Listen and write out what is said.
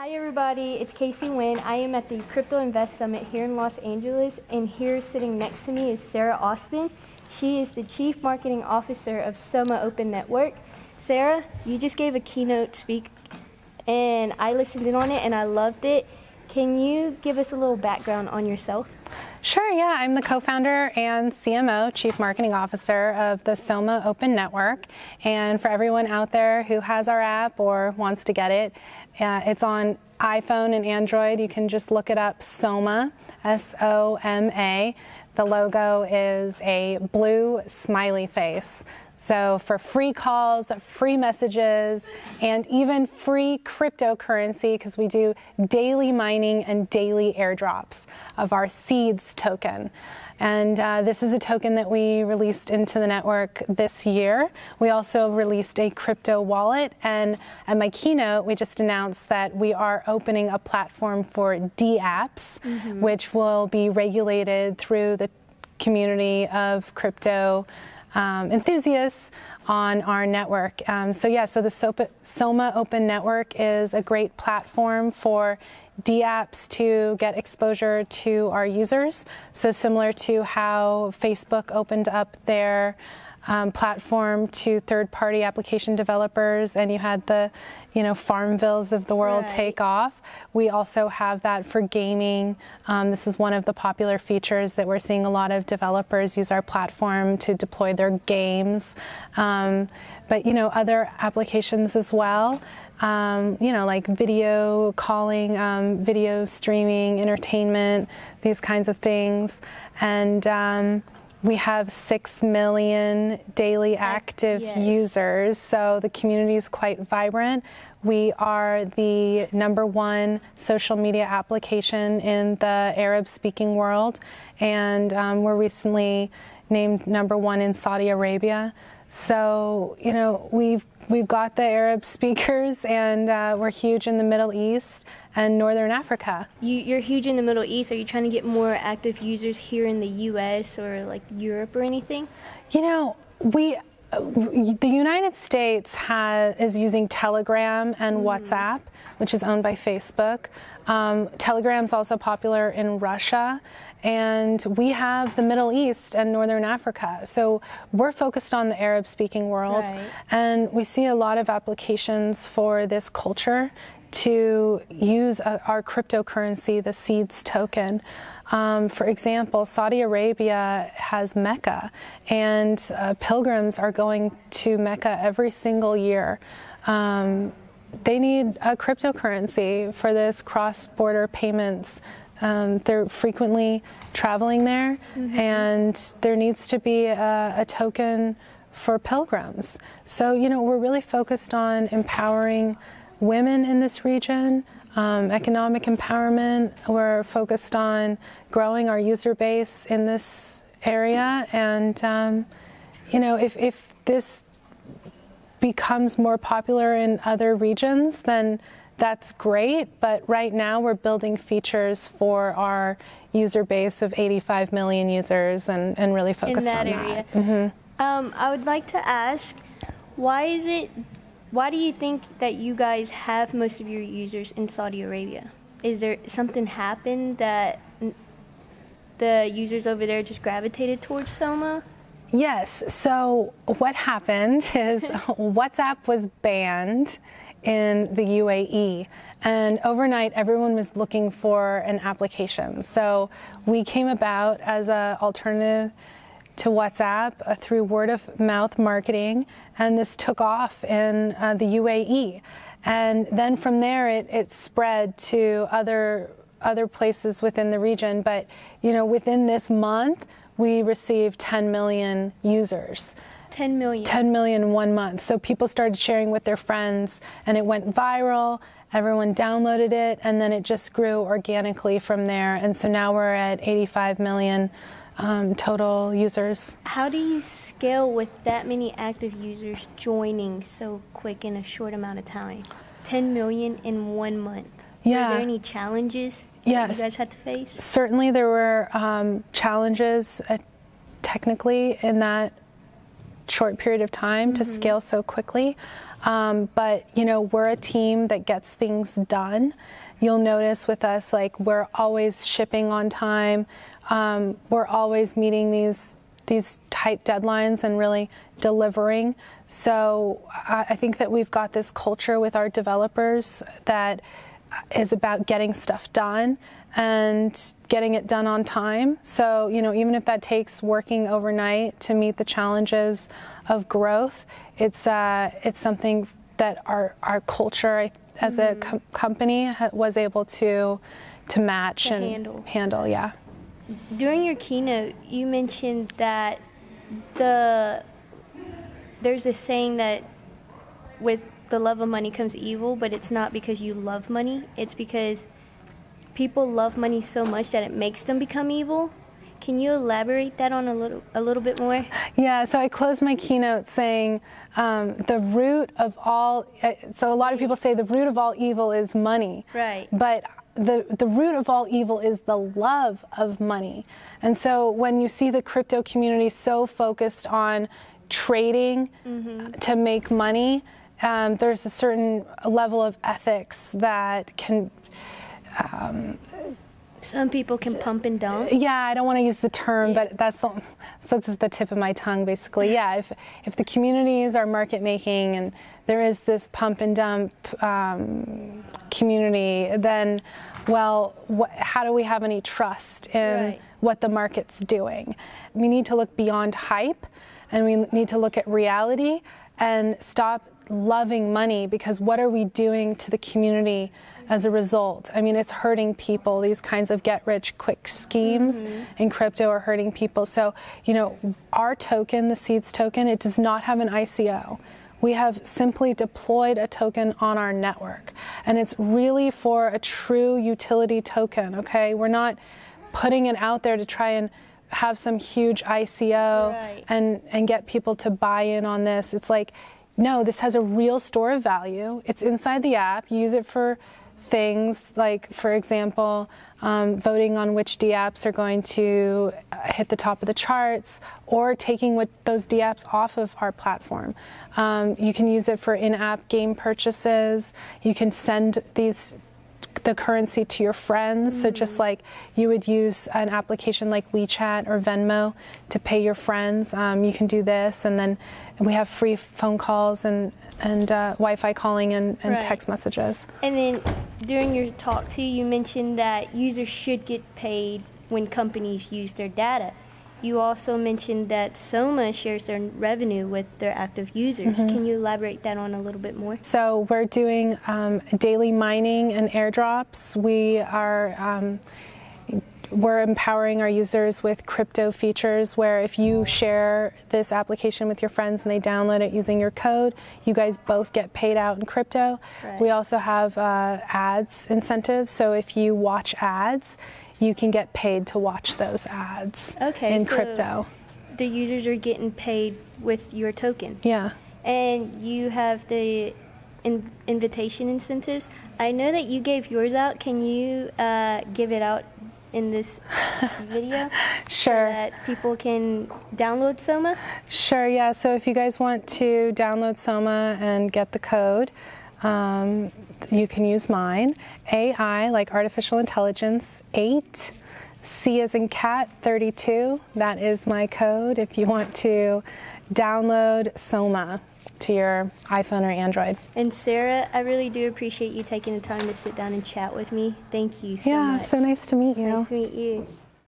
Hi everybody, it's Kasey Win. I am at the Crypto Invest Summit here in Los Angeles, and here sitting next to me is Sarah Austin. She is the Chief Marketing Officer of Soma Open Network. Sarah, you just gave a keynote speak, and I listened in on it and I loved it. Can you give us a little background on yourself? Sure, yeah. I'm the co founder and CMO, Chief Marketing Officer of the Soma Open Network. And for everyone out there who has our app or wants to get it, uh, it's on iPhone and Android. You can just look it up Soma, S O M A. The logo is a blue smiley face. So, for free calls, free messages, and even free cryptocurrency, because we do daily mining and daily airdrops of our Seeds token. And uh, this is a token that we released into the network this year. We also released a crypto wallet. And at my keynote, we just announced that we are opening a platform for DApps, mm-hmm. which will be regulated through the community of crypto um, enthusiasts on our network. Um, so yeah, so the Soma Open Network is a great platform for DApps to get exposure to our users. So similar to how Facebook opened up their um, platform to third-party application developers, and you had the, you know, Farmvilles of the world right. take off. We also have that for gaming. Um, this is one of the popular features that we're seeing a lot of developers use our platform to deploy their games. Um, but you know, other applications as well. Um, you know, like video calling, um, video streaming, entertainment, these kinds of things. And um, we have 6 million daily active yes. users, so the community is quite vibrant. We are the number one social media application in the Arab speaking world, and um, we're recently named number one in Saudi Arabia. So, you know, we've we've got the Arab speakers, and uh, we're huge in the Middle East and Northern Africa. You, are huge in the Middle East. Are you trying to get more active users here in the U.S. or like Europe or anything? You know, we. Uh, the United States has, is using Telegram and mm. WhatsApp, which is owned by Facebook. Um, Telegram's also popular in Russia and we have the Middle East and Northern Africa. So we're focused on the Arab speaking world, right. and we see a lot of applications for this culture to use a, our cryptocurrency, the Seeds token. Um, for example, Saudi Arabia has Mecca, and uh, pilgrims are going to Mecca every single year. Um, they need a cryptocurrency for this cross border payments um, they're frequently traveling there, mm-hmm. and there needs to be a, a, token for pilgrims. So, you know, we're really focused on empowering women in this region, um, economic empowerment. We're focused on growing our user base in this area, and, um, you know, if, if this becomes more popular in other regions, then that's great, but right now we're building features for our user base of 85 million users and, and really focused In that on area. that. Mm-hmm. Um, I would like to ask, why is it, why do you think that you guys have most of your users in Saudi Arabia? Is there something happened that the users over there just gravitated towards Soma? Yes. So what happened is WhatsApp was banned in the UAE. And overnight, everyone was looking for an application. So we came about as an alternative to WhatsApp uh, through word of mouth marketing, and this took off in uh, the UAE. And then from there, it, it spread to other other places within the region. But you know, within this month, we received 10 million users. 10 million. 10 million in one month. So people started sharing with their friends and it went viral. Everyone downloaded it and then it just grew organically from there. And so now we're at 85 million um, total users. How do you scale with that many active users joining so quick in a short amount of time? 10 million in one month. Yeah. Were there any challenges yes. you guys had to face? Certainly, there were um, challenges uh, technically in that short period of time mm-hmm. to scale so quickly. Um, but you know, we're a team that gets things done. You'll notice with us, like we're always shipping on time. Um, we're always meeting these these tight deadlines and really delivering. So I, I think that we've got this culture with our developers that is about getting stuff done and getting it done on time. So, you know, even if that takes working overnight to meet the challenges of growth, it's uh, it's something that our our culture as mm-hmm. a com- company was able to to match to and handle. handle. Yeah. During your keynote, you mentioned that the there's this saying that with the love of money comes evil, but it's not because you love money. It's because people love money so much that it makes them become evil. Can you elaborate that on a little a little bit more? Yeah, so I closed my keynote saying um, the root of all. Uh, so a lot of people say the root of all evil is money. Right. But the, the root of all evil is the love of money. And so when you see the crypto community so focused on trading mm-hmm. to make money, um, there's a certain level of ethics that can. Um, some people can pump and dump. Yeah, I don't want to use the term, but that's the, so it's the tip of my tongue, basically. Yeah, if if the communities are market making and there is this pump and dump um, community, then well, what, how do we have any trust in right. what the market's doing? We need to look beyond hype, and we need to look at reality and stop loving money because what are we doing to the community as a result? I mean, it's hurting people. These kinds of get rich quick schemes mm-hmm. in crypto are hurting people. So, you know, our token, the Seeds token, it does not have an ICO. We have simply deployed a token on our network. And it's really for a true utility token, okay? We're not putting it out there to try and have some huge ICO right. and, and get people to buy in on this. It's like, no, this has a real store of value. It's inside the app. You use it for things like, for example, um, voting on which DApps are going to hit the top of the charts, or taking what, those DApps off of our platform. Um, you can use it for in-app game purchases. You can send these the currency to your friends. Mm-hmm. So just like you would use an application like WeChat or Venmo to pay your friends, um, you can do this, and then we have free phone calls and and uh, Wi-Fi calling and, and right. text messages. And then during your talk too, you mentioned that users should get paid when companies use their data. You also mentioned that Soma shares their revenue with their active users. Mm-hmm. Can you elaborate that on a little bit more? So we're doing um, daily mining and airdrops. We are um, we're empowering our users with crypto features where if you share this application with your friends and they download it using your code, you guys both get paid out in crypto. Right. We also have uh, ads incentives. So if you watch ads, you can get paid to watch those ads okay, in so crypto. The users are getting paid with your token. Yeah. And you have the in- invitation incentives. I know that you gave yours out. Can you uh, give it out in this video? sure. So that people can download Soma? Sure, yeah. So if you guys want to download Soma and get the code, um, you can use mine. AI, like artificial intelligence, 8. C as in cat 32. That is my code if you want to download Soma to your iPhone or Android. And Sarah, I really do appreciate you taking the time to sit down and chat with me. Thank you so yeah, much. so nice to meet you. Nice to meet you.